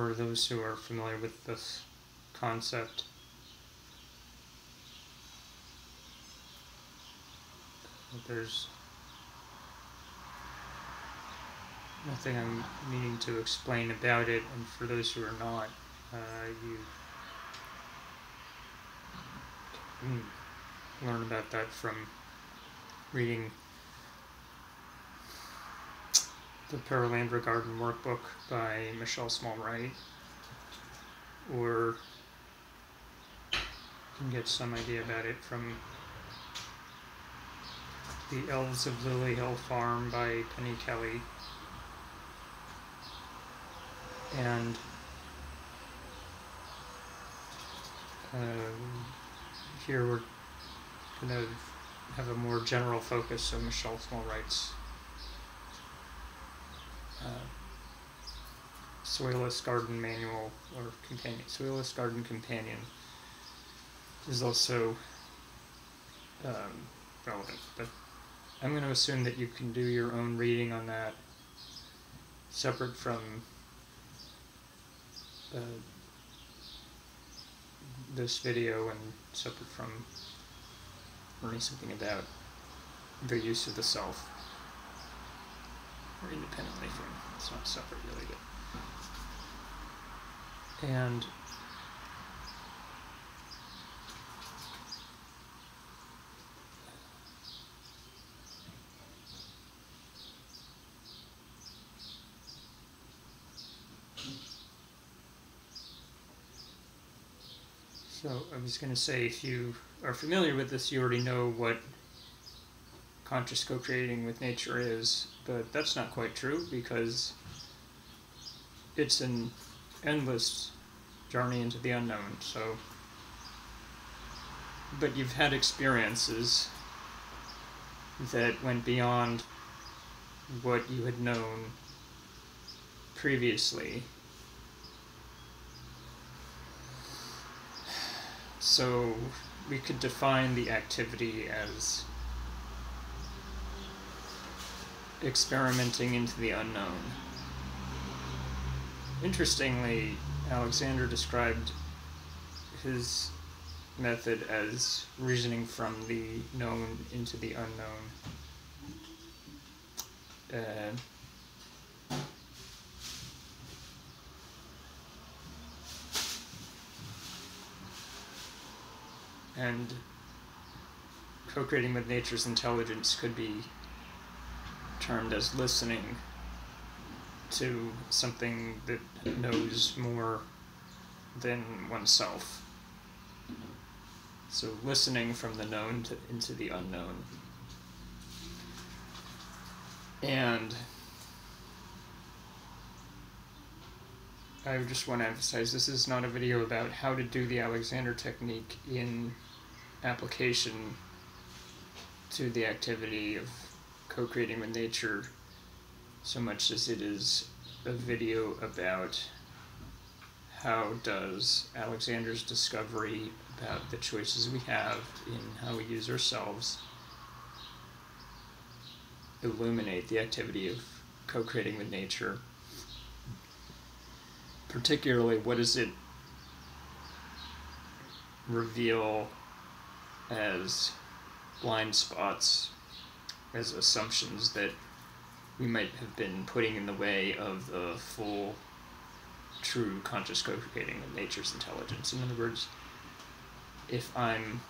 for those who are familiar with this concept. There's nothing I'm needing to explain about it, and for those who are not, uh, you can learn about that from reading the Perelandra Garden Workbook by Machaelle Small Wright, or you can get some idea about it from The Elves of Lily Hill Farm by Penny Kelly. And um, here we're going to have a more general focus, so Machaelle Small Wright's uh, Soilless Garden Manual or Companion, Soilless Garden Companion is also um, relevant. But I'm going to assume that you can do your own reading on that separate from uh, this video and separate from learning something about the use of the self or independently from it's not separate really good and So I was going to say, if you are familiar with this, you already know what conscious co-creating with nature is, but that's not quite true because it's an endless journey into the unknown. So, but you've had experiences that went beyond what you had known previously. So we could define the activity as experimenting into the unknown. Interestingly, Alexander described his method as reasoning from the known into the unknown. Uh, and co-creating with nature's intelligence could be termed as listening to something that knows more than oneself. So listening from the known to, into the unknown. And I just want to emphasize this is not a video about how to do the Alexander technique in application to the activity of co-creating with nature so much as it is a video about how does Alexander's discovery about the choices we have in how we use ourselves illuminate the activity of co-creating with nature? Particularly what does it reveal as blind spots as assumptions that we might have been putting in the way of the full, true conscious co-creating of nature's intelligence. In other words, if I'm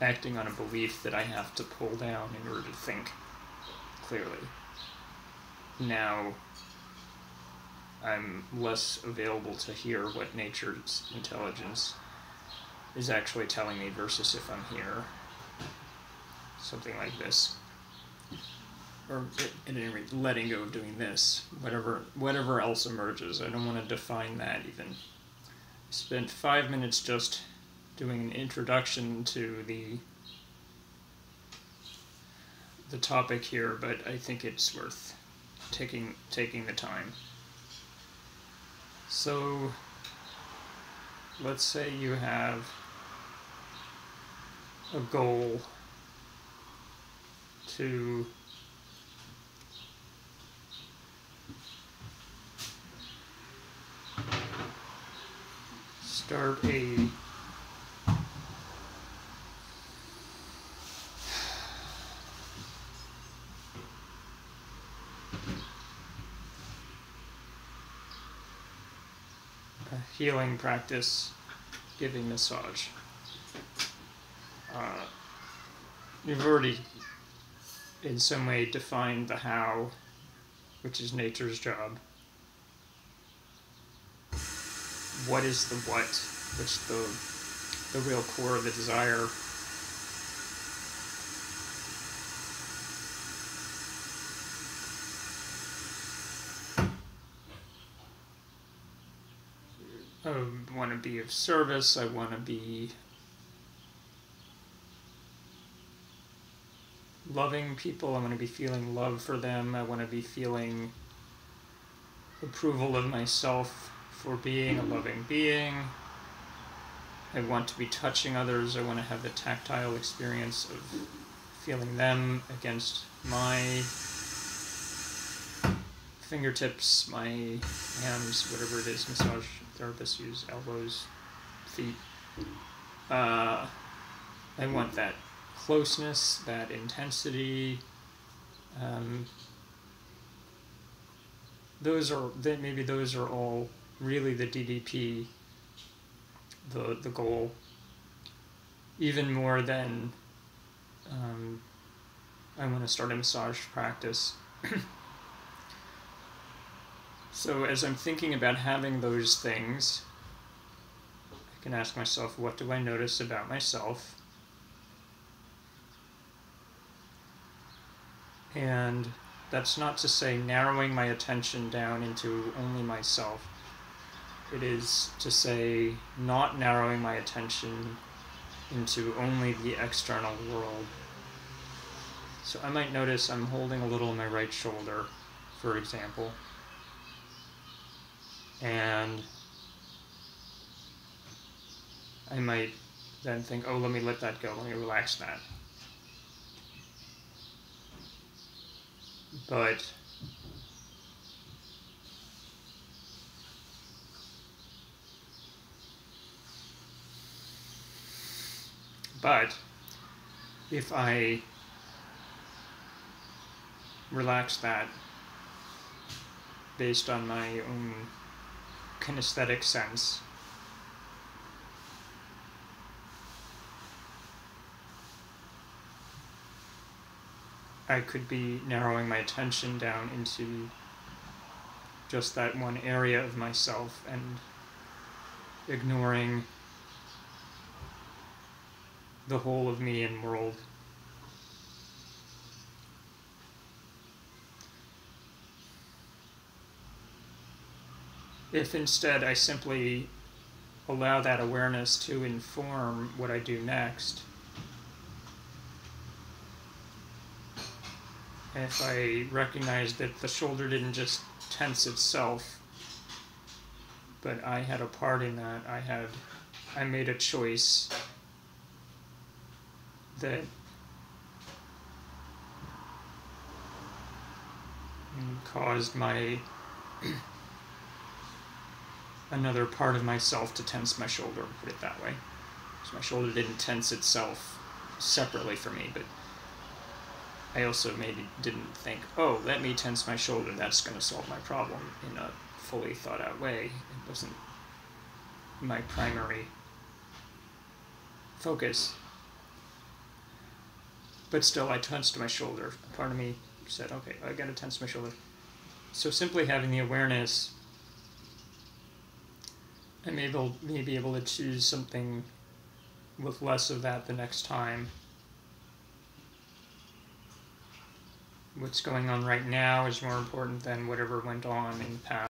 acting on a belief that I have to pull down in order to think clearly, now I'm less available to hear what nature's intelligence is actually telling me versus if I'm here. Something like this. Or at any rate, letting go of doing this. Whatever whatever else emerges. I don't want to define that even. I spent five minutes just doing an introduction to the the topic here, but I think it's worth taking taking the time. So let's say you have a goal to start a healing practice giving massage. You've already in some way defined the how, which is nature's job. What is the what, which the the real core of the desire. I want to be of service. I want to be loving people. I want to be feeling love for them. I want to be feeling approval of myself for being a loving being. I want to be touching others. I want to have the tactile experience of feeling them against my fingertips, my hands, whatever it is massage therapists use, elbows, feet. Uh, I want that closeness, that intensity. Um, those are that maybe those are all really the DDP, the the goal. Even more than um, I want to start a massage practice. so as I'm thinking about having those things, I can ask myself, what do I notice about myself? And that's not to say narrowing my attention down into only myself. It is to say not narrowing my attention into only the external world. So I might notice I'm holding a little in my right shoulder, for example. And I might then think, oh, let me let that go, let me relax that. But but if I relax that based on my own kinesthetic sense I could be narrowing my attention down into just that one area of myself and ignoring the whole of me and world. If instead I simply allow that awareness to inform what I do next, if I recognize that the shoulder didn't just tense itself, but I had a part in that. I had, I made a choice that caused my another part of myself to tense my shoulder, put it that way. So my shoulder didn't tense itself separately for me, but I also maybe didn't think, oh, let me tense my shoulder, that's going to solve my problem in a fully thought out way. It wasn't my primary focus. But still, I tensed my shoulder. Part of me said, okay, I got to tense my shoulder. So simply having the awareness, I may, able, may be able to choose something with less of that the next time. What's going on right now is more important than whatever went on in the past